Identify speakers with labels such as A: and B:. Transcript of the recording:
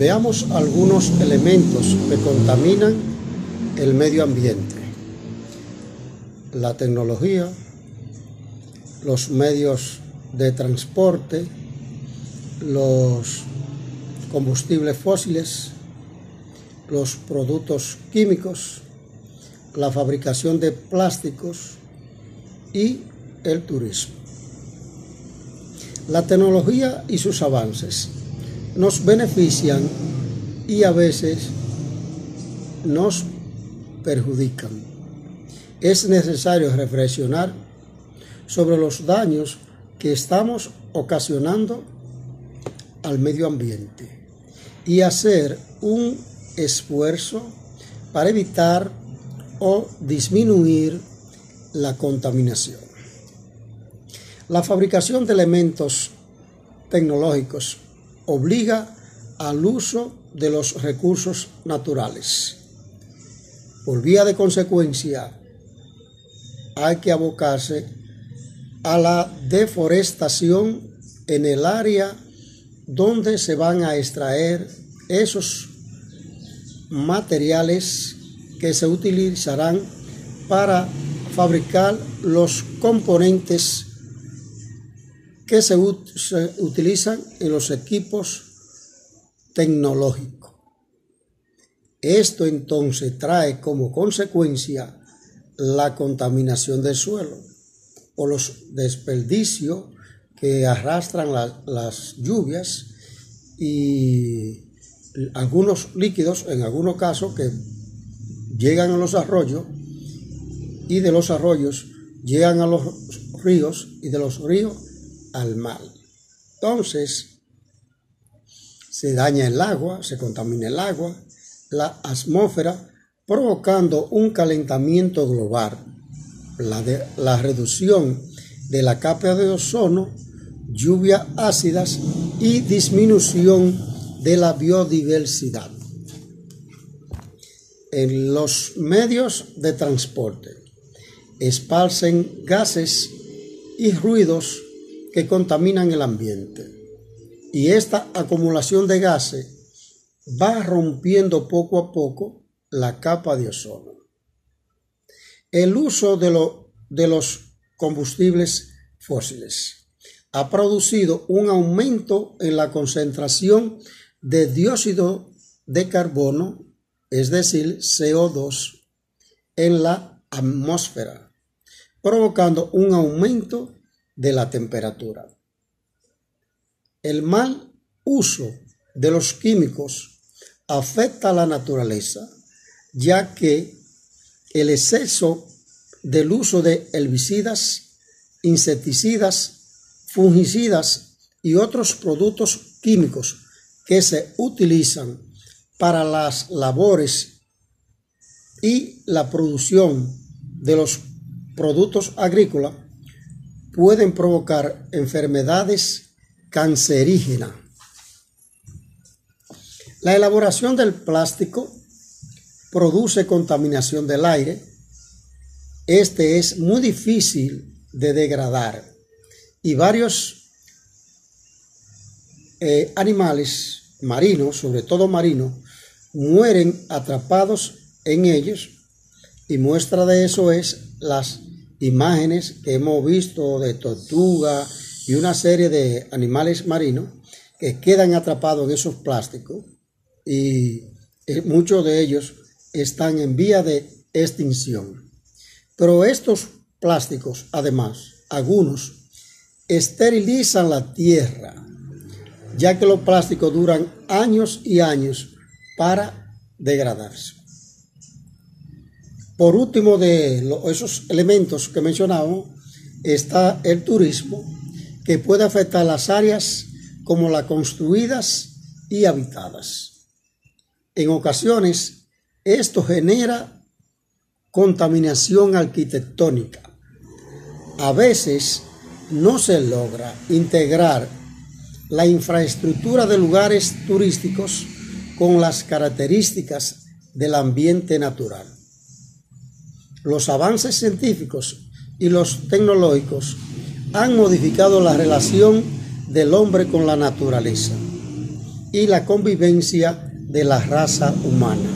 A: Veamos algunos elementos que contaminan el medio ambiente. La tecnología, los medios de transporte, los combustibles fósiles, los productos químicos, la fabricación de plásticos y el turismo. La tecnología y sus avances nos benefician y a veces nos perjudican. Es necesario reflexionar sobre los daños que estamos ocasionando al medio ambiente y hacer un esfuerzo para evitar o disminuir la contaminación. La fabricación de elementos tecnológicos obliga al uso de los recursos naturales. Por vía de consecuencia, hay que abocarse a la deforestación en el área donde se van a extraer esos materiales que se utilizarán para fabricar los componentes que se, utilizan en los equipos tecnológicos. Esto entonces trae como consecuencia la contaminación del suelo o los desperdicios que arrastran las lluvias y algunos líquidos, en algunos casos, que llegan a los arroyos y de los arroyos llegan a los ríos y de los ríos al mar. Entonces, se daña el agua, se contamina el agua, la atmósfera, provocando un calentamiento global, la, la reducción de la capa de ozono, lluvias ácidas y disminución de la biodiversidad. En los medios de transporte esparcen gases y ruidos que contaminan el ambiente. Y esta acumulación de gases va rompiendo poco a poco la capa de ozono. El uso de, de los combustibles fósiles ha producido un aumento en la concentración de dióxido de carbono, es decir, CO2, en la atmósfera, provocando un aumento de la temperatura. El mal uso de los químicos afecta a la naturaleza, ya que el exceso del uso de herbicidas, insecticidas, fungicidas y otros productos químicos que se utilizan para las labores y la producción de los productos agrícolas pueden provocar enfermedades cancerígenas. La elaboración del plástico produce contaminación del aire. Este es muy difícil de degradar y varios eh, animales marinos, sobre todo marinos, mueren atrapados en ellos y muestra de eso es las imágenes que hemos visto de tortuga y una serie de animales marinos que quedan atrapados en esos plásticos y eh, muchos de ellos están en vía de extinción. Pero estos plásticos, además, algunos, esterilizan la tierra, ya que los plásticos duran años y años para degradarse. Por último de esos elementos que mencionamos está el turismo, que puede afectar las áreas como las construidas y habitadas. En ocasiones, esto genera contaminación arquitectónica. A veces no se logra integrar la infraestructura de lugares turísticos con las características del ambiente natural los avances científicos y los tecnológicos han modificado la relación del hombre con la naturaleza. y la convivencia de la raza humana.